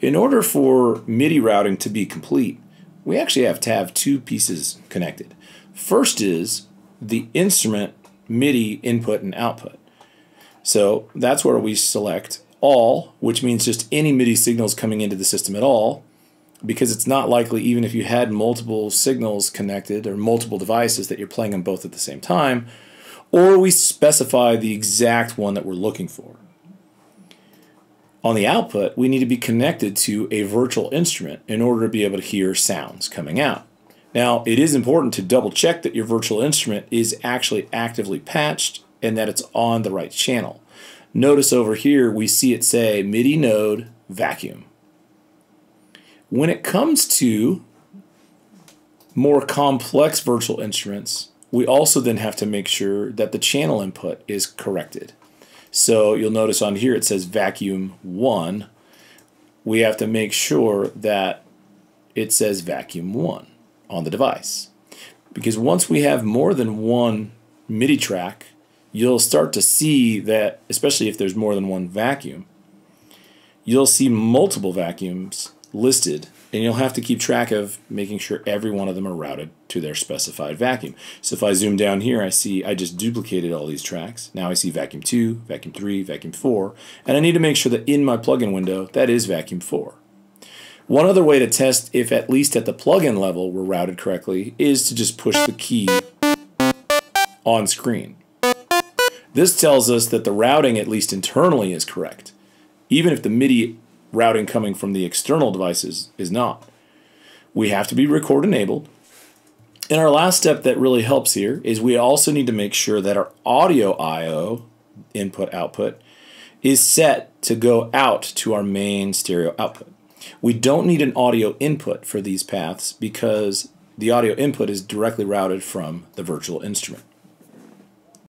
In order for MIDI routing to be complete, we actually have to have two pieces connected. First is the instrument MIDI input and output. So that's where we select all, which means just any MIDI signals coming into the system at all, because it's not likely, even if you had multiple signals connected or multiple devices, that you're playing them both at the same time, or we specify the exact one that we're looking for. On the output, we need to be connected to a virtual instrument in order to be able to hear sounds coming out. Now, it is important to double check that your virtual instrument is actually actively patched and that it's on the right channel. Notice over here we see it say MIDI node vacuum. When it comes to more complex virtual instruments, we also then have to make sure that the channel input is corrected. So you'll notice on here it says vacuum 1. We have to make sure that it says vacuum 1 on the device. Because once we have more than one MIDI track, you'll start to see that, especially if there's more than one vacuum, you'll see multiple vacuums listed and you'll have to keep track of making sure every one of them are routed to their specified vacuum. So if I zoom down here, I see I just duplicated all these tracks. Now I see vacuum 2, vacuum 3, vacuum 4, and I need to make sure that in my plugin window, that is vacuum 4. One other way to test if at least at the plugin level we're routed correctly is to just push the key on screen. This tells us that the routing, at least internally, is correct, even if the MIDI routing coming from the external devices is not. We have to be record enabled. And our last step that really helps here is we also need to make sure that our audio I.O. input output is set to go out to our main stereo output. We don't need an audio input for these paths because the audio input is directly routed from the virtual instrument.